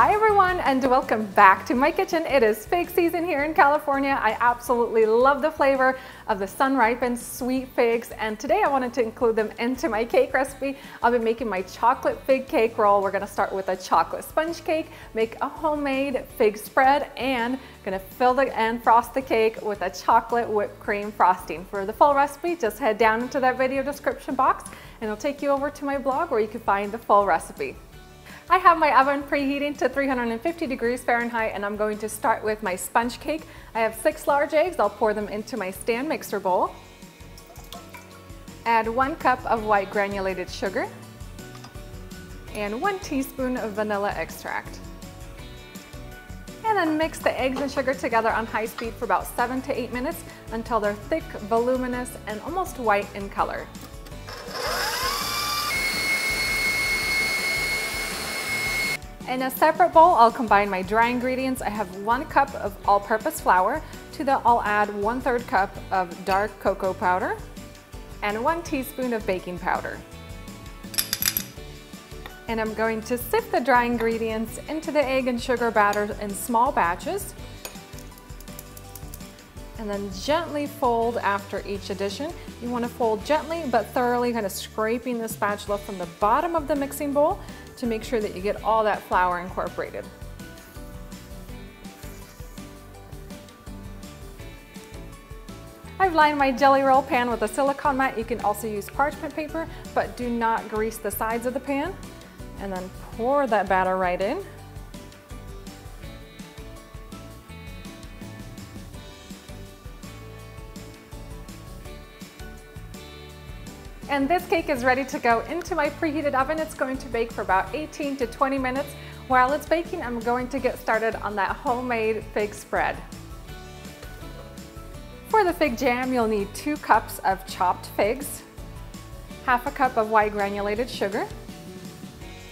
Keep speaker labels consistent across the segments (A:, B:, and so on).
A: Hi everyone and welcome back to my kitchen. It is fig season here in California. I absolutely love the flavor of the sun-ripened sweet figs and today I wanted to include them into my cake recipe. I'll be making my chocolate fig cake roll. We're gonna start with a chocolate sponge cake, make a homemade fig spread and gonna fill the and frost the cake with a chocolate whipped cream frosting. For the full recipe, just head down into that video description box and it'll take you over to my blog where you can find the full recipe. I have my oven preheating to 350 degrees Fahrenheit and I'm going to start with my sponge cake. I have six large eggs. I'll pour them into my stand mixer bowl. Add one cup of white granulated sugar and one teaspoon of vanilla extract. And then mix the eggs and sugar together on high speed for about seven to eight minutes until they're thick, voluminous, and almost white in color. In a separate bowl, I'll combine my dry ingredients. I have one cup of all-purpose flour. To that, I'll add one third cup of dark cocoa powder and one teaspoon of baking powder. And I'm going to sift the dry ingredients into the egg and sugar batter in small batches. And then gently fold after each addition. You want to fold gently but thoroughly, kind of scraping the spatula from the bottom of the mixing bowl to make sure that you get all that flour incorporated. I've lined my jelly roll pan with a silicone mat. You can also use parchment paper, but do not grease the sides of the pan. And then pour that batter right in. And this cake is ready to go into my preheated oven. It's going to bake for about 18 to 20 minutes. While it's baking, I'm going to get started on that homemade fig spread. For the fig jam, you'll need two cups of chopped figs, half a cup of white granulated sugar,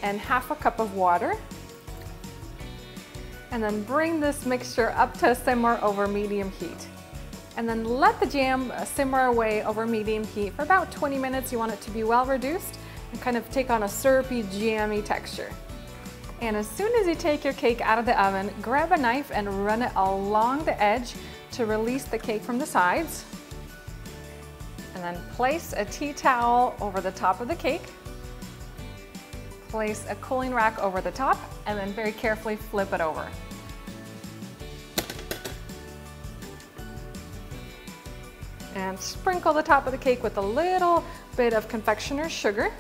A: and half a cup of water. And then bring this mixture up to a simmer over medium heat and then let the jam uh, simmer away over medium heat for about 20 minutes. You want it to be well reduced and kind of take on a syrupy, jammy texture. And as soon as you take your cake out of the oven, grab a knife and run it along the edge to release the cake from the sides. And then place a tea towel over the top of the cake. Place a cooling rack over the top and then very carefully flip it over. And sprinkle the top of the cake with a little bit of confectioner's sugar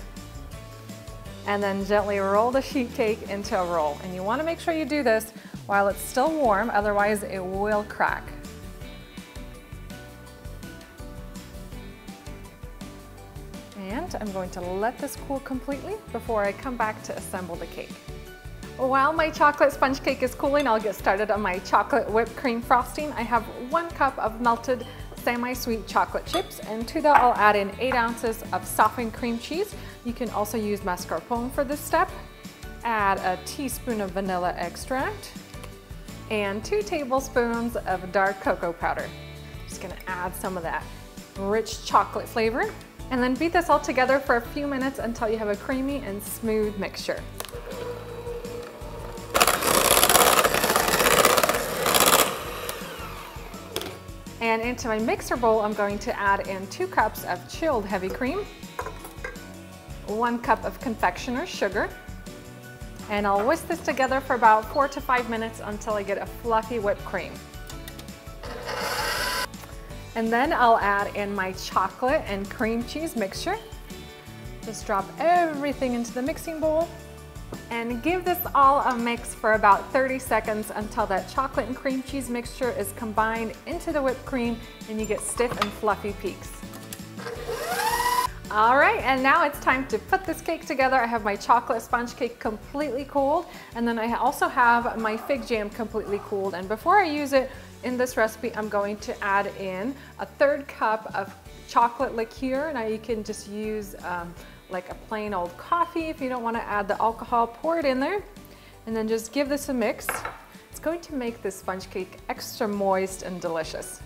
A: and then gently roll the sheet cake into a roll. And you wanna make sure you do this while it's still warm, otherwise it will crack. And I'm going to let this cool completely before I come back to assemble the cake. While my chocolate sponge cake is cooling, I'll get started on my chocolate whipped cream frosting. I have one cup of melted semi-sweet chocolate chips and to that I'll add in 8 ounces of softened cream cheese. You can also use mascarpone for this step. Add a teaspoon of vanilla extract and 2 tablespoons of dark cocoa powder. Just gonna add some of that rich chocolate flavor and then beat this all together for a few minutes until you have a creamy and smooth mixture. And into my mixer bowl, I'm going to add in two cups of chilled heavy cream, one cup of confectioner's sugar, and I'll whisk this together for about four to five minutes until I get a fluffy whipped cream. And then I'll add in my chocolate and cream cheese mixture. Just drop everything into the mixing bowl and give this all a mix for about 30 seconds until that chocolate and cream cheese mixture is combined into the whipped cream and you get stiff and fluffy peaks. All right, and now it's time to put this cake together. I have my chocolate sponge cake completely cooled, and then I also have my fig jam completely cooled. And before I use it in this recipe, I'm going to add in a third cup of chocolate liqueur. Now you can just use um, like a plain old coffee. If you don't want to add the alcohol, pour it in there and then just give this a mix. It's going to make this sponge cake extra moist and delicious.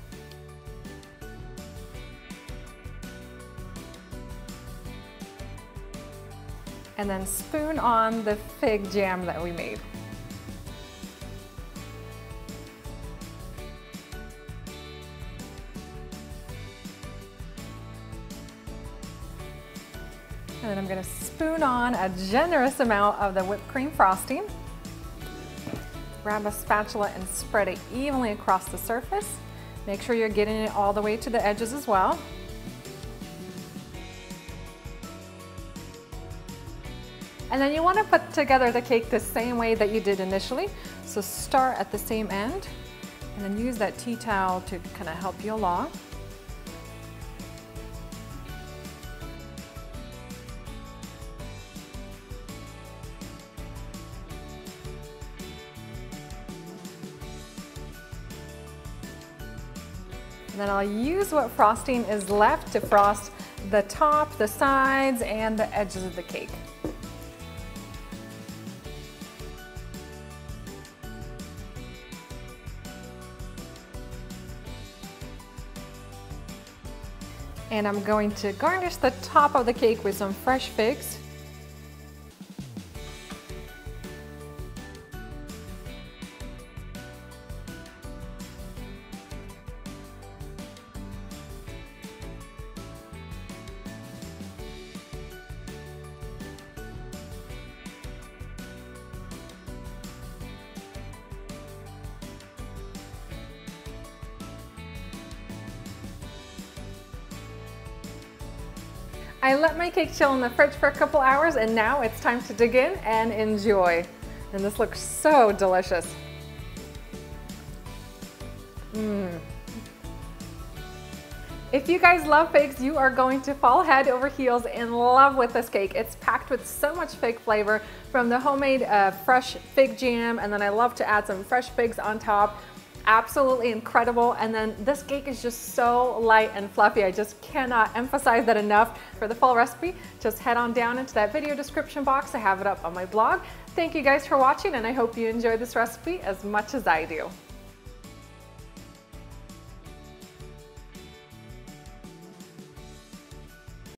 A: And then spoon on the fig jam that we made. And then I'm gonna spoon on a generous amount of the whipped cream frosting. Grab a spatula and spread it evenly across the surface. Make sure you're getting it all the way to the edges as well. And then you want to put together the cake the same way that you did initially. So start at the same end and then use that tea towel to kind of help you along. And then I'll use what frosting is left to frost the top, the sides, and the edges of the cake. And I'm going to garnish the top of the cake with some fresh figs. I let my cake chill in the fridge for a couple hours and now it's time to dig in and enjoy. And this looks so delicious. Mmm. If you guys love figs, you are going to fall head over heels in love with this cake. It's packed with so much fig flavor from the homemade uh, fresh fig jam, and then I love to add some fresh figs on top absolutely incredible. And then this cake is just so light and fluffy. I just cannot emphasize that enough. For the full recipe, just head on down into that video description box. I have it up on my blog. Thank you guys for watching and I hope you enjoy this recipe as much as I do.